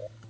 it.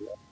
Yeah.